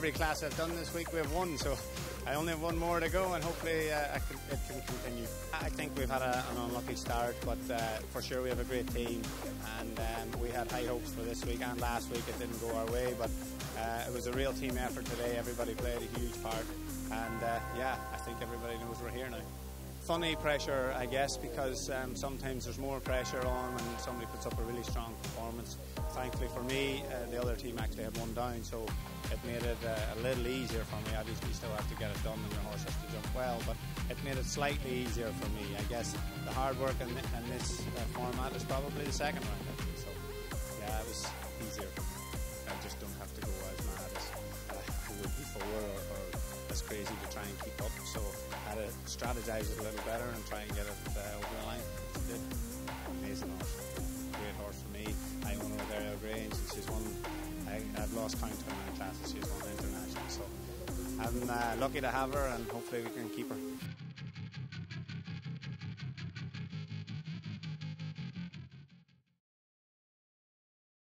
every class I've done this week we've won, so I only have one more to go, and hopefully uh, can, it can continue. I think we've had a, an unlucky start, but uh, for sure we have a great team, and um, we had high hopes for this week and last week. It didn't go our way, but uh, it was a real team effort today. Everybody played a huge part, and uh, yeah, I think everybody knows we're here now funny pressure, I guess, because um, sometimes there's more pressure on when somebody puts up a really strong performance. Thankfully for me, uh, the other team actually had one down, so it made it uh, a little easier for me. Obviously, still have to get it done, and your horse has to jump well, but it made it slightly easier for me. I guess the hard work in, in this uh, format is probably the second round. Think. So, yeah, it was easier. I just don't have to go as mad as I would before, or, or as crazy to try and keep up. So strategize it a little better and try and get it uh, over the line. Amazing horse, great horse for me. I own her with Ariel Grange, and she's won I, have lost count of how many classes she's won international. So I'm uh, lucky to have her, and hopefully we can keep her.